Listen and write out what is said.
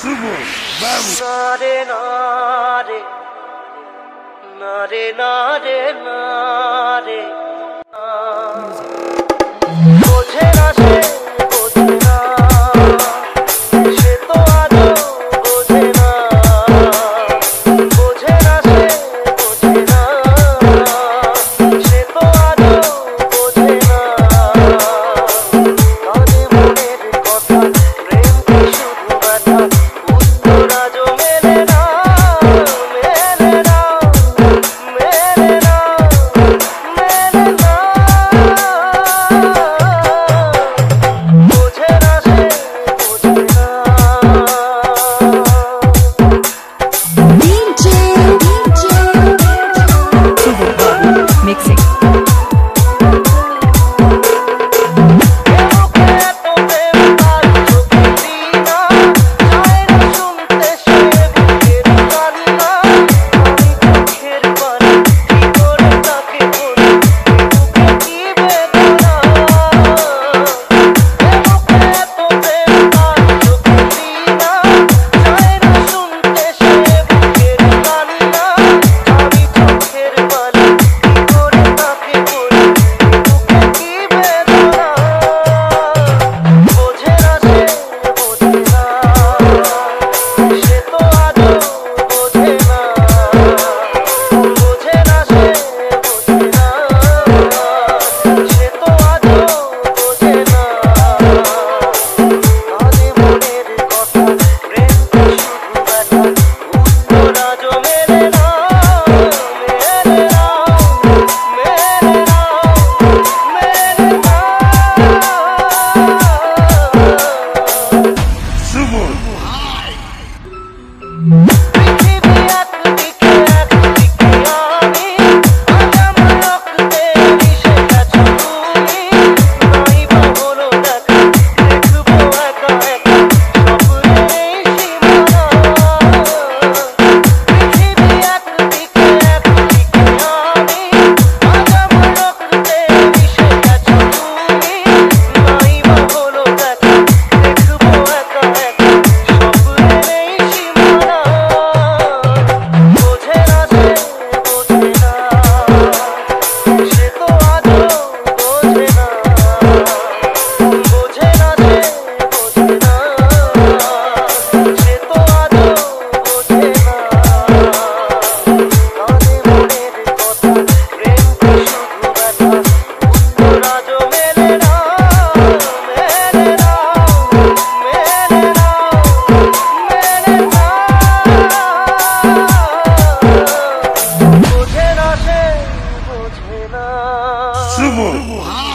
সুমন বাবু নারে নারে নারে নারে নারে 师傅，